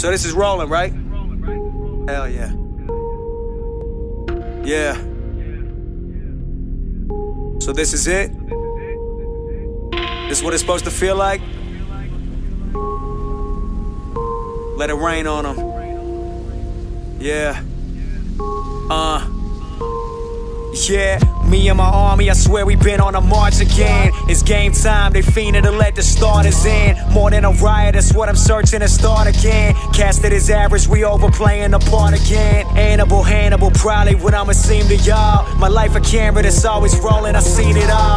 So this is rolling, right? Hell yeah. Yeah. So this is it? This is what it's supposed to feel like? Let it rain on them. Yeah. Uh. Yeah, me and my army, I swear we been on a march again. It's game time, they fiending to let the starters in. More than a riot, that's what I'm searching to start again. Cast it as average, we overplaying the part again. Hannibal, Hannibal, probably what I'ma seem to y'all. My life a camera that's always rolling, I seen it all.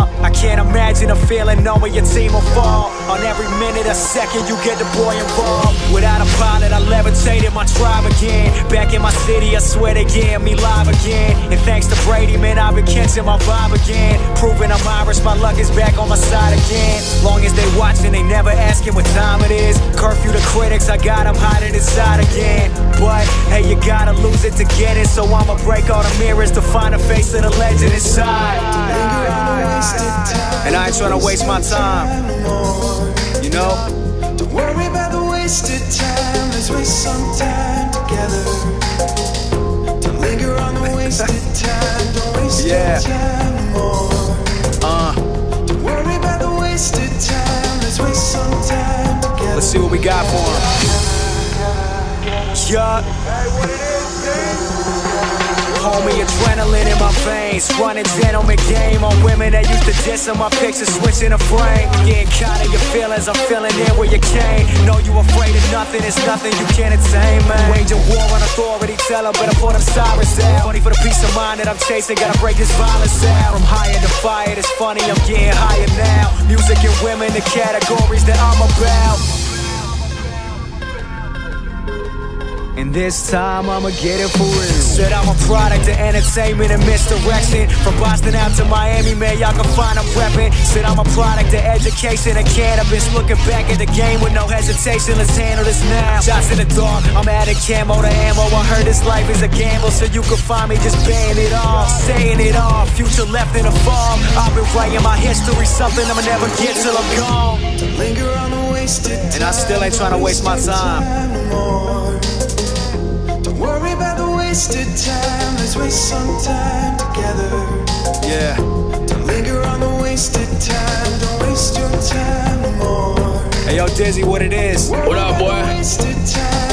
Can't imagine a feeling knowing your team will fall. On every minute, a second, you get the boy involved. Without a pilot, I levitated my tribe again. Back in my city, I swear they getting me live again. And thanks to Brady, man, I've been catching my vibe again. Proving I'm Irish, my luck is back on my side again. Long as they watching, they never asking what time it is. Curfew the critics, I got them hiding inside again. But hey, you gotta lose it to get it. So I'ma break all the mirrors to find the face of the legend inside. And I ain't trying to waste my time. You know? Don't worry about the wasted time. Let's waste some time together. Don't linger on the wasted time. Don't waste Yeah. your time more. Uh, Don't worry about the wasted time. Let's waste some time together. let's see what we got for him. Yeah. Homie, adrenaline in my veins. Running gentleman game on women that used to diss on my pictures, switching a frame. Getting caught in your feelings, I'm feeling in where you came. Know you afraid of nothing, it's nothing you can't attain, man. Waging war on authority, tell them, better put them sirens out. Funny for the peace of mind that I'm chasing, gotta break this violence out. From higher to fire, it's funny, I'm getting higher now. Music and women, the categories that I'm about. This time I'ma get it for real. Said I'm a product of entertainment and misdirection. From Boston out to Miami, man, y'all can find I'm reppin'. Said I'm a product of education and cannabis. Looking back at the game with no hesitation, let's handle this now. Shots in the dark, I'm adding camo to ammo. I heard this life is a gamble, so you can find me just baying it off. Saying it all, future left in the fog. I've been writing my history, something I'ma never get till I'm gone. Don't linger on the wasted time. And I still ain't trying to waste my time. No more. Don't worry about the wasted time. Let's waste some time together. Yeah. Don't linger on the wasted time. Don't waste your time no more. Hey, yo, Dizzy, what it is? What up, boy?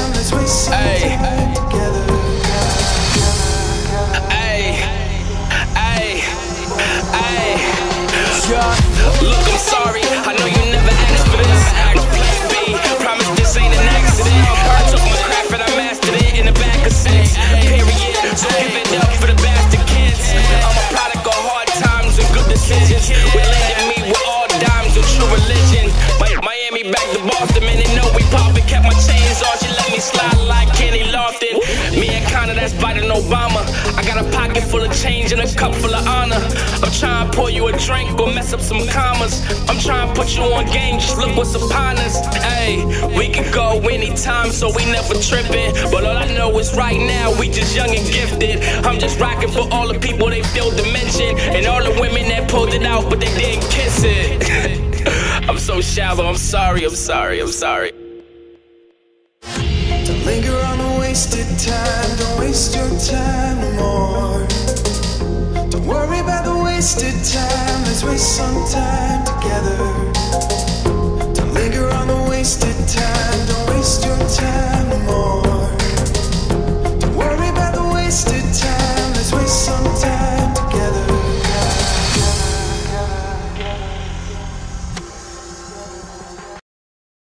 That's Biden Obama. I got a pocket full of change and a cup full of honor. I'm trying to pour you a drink, but mess up some commas. I'm trying to put you on game, just look what's upon us. Hey, we can go anytime, so we never tripping. But all I know is right now, we just young and gifted. I'm just rocking for all the people they feel to mention, and all the women that pulled it out, but they didn't kiss it. I'm so shallow, I'm sorry, I'm sorry, I'm sorry. Wasted time. Don't waste your time no more. Don't worry about the wasted time. Let's waste some time together.